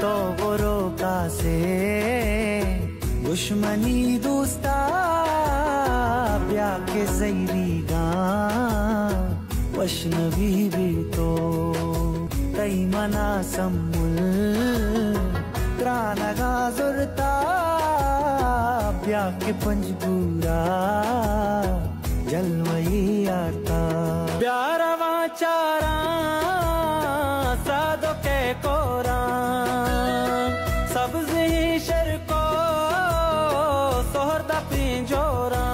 तो बुरो का से। दुश्मनी दोस्ता प्या के जैरी वैष्णवी भी तो कई मना सम्मुल। त्रानगा जुरता प्या के पंजबूरा। जलवई आता। प्यारा वाचारा পিঞ্জরা